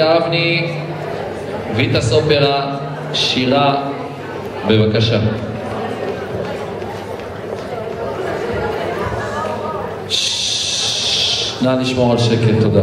יבני, ויטס אופרה, שירה, בבקשה. נא לשמור על שקט, תודה.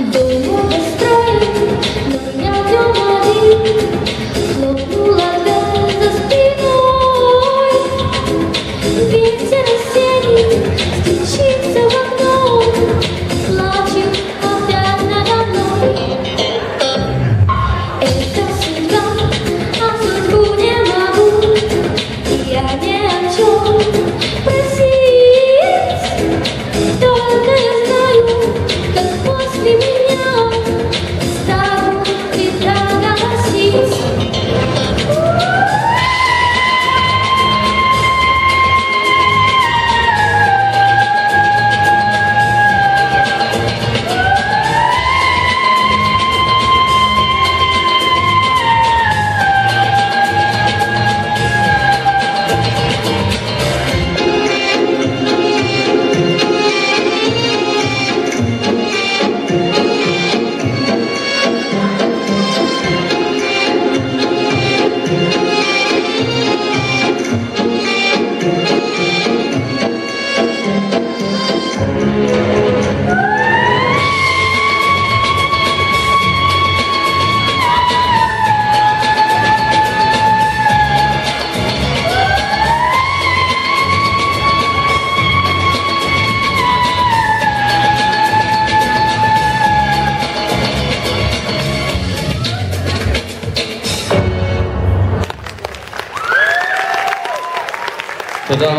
Думу без но я днем один, хлопнула 대단한